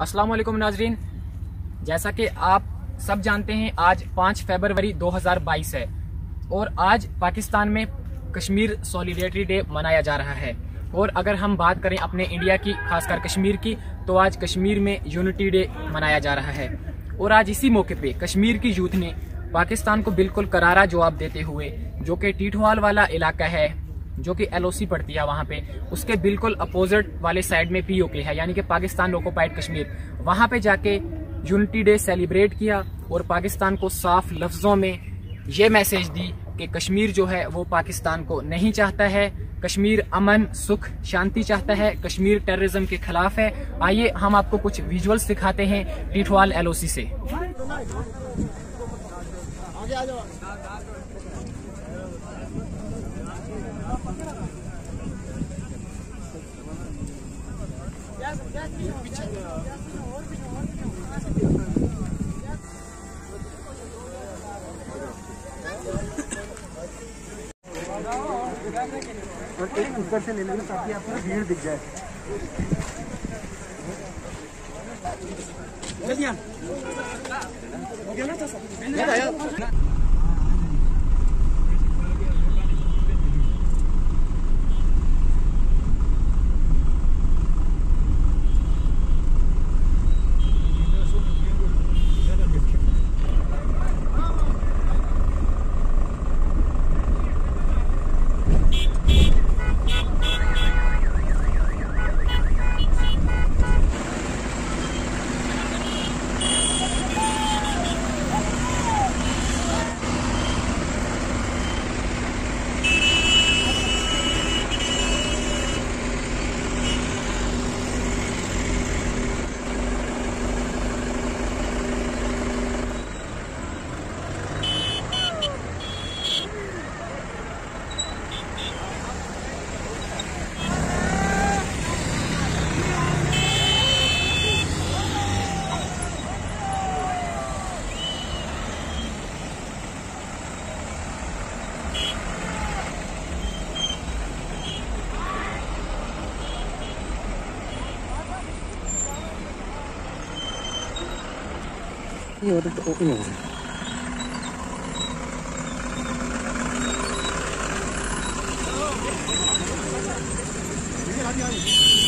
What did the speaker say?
अस्सलाम वालेकुम नाजरीन। जैसा कि आप सब जानते हैं, आज 5 फरवरी 2022 है और आज पाकिस्तान में कश्मीर सॉलिडेरिटी डे मनाया जा रहा है। और अगर हम बात करें अपने इंडिया की, खासकर कश्मीर की तो आज कश्मीर में यूनिटी डे मनाया जा रहा है। और आज इसी मौके पे कश्मीर की यूथ ने पाकिस्तान को बिल्कुल करारा जवाब देते हुए, जो कि टीठवाल वाला इलाका है जो कि एलओसी पड़ती है वहाँ पे, उसके बिल्कुल अपोजिट वाले साइड में पीओके है, यानी कि पाकिस्तान ऑक्युपाइड कश्मीर। वहाँ पे जाके यूनिटी डे सेलिब्रेट किया और पाकिस्तान को साफ़ लफ्जों में ये मैसेज दी कि कश्मीर जो है, वो पाकिस्तान को नहीं चाहता है। कश्मीर अमन, सुख, शांति चाहता है। कश्मीर टेररिज्म के खिलाफ है। आइए, हम आपको कुछ विजुअल्स दिखाते हैं टीठवाल एलओसी से। आगे आ जाओ। और एक ऊपर से ले लेंगे ताकि आपको भीड़ दिख जाए। ये वो तो ओपन हो गया आगे आगे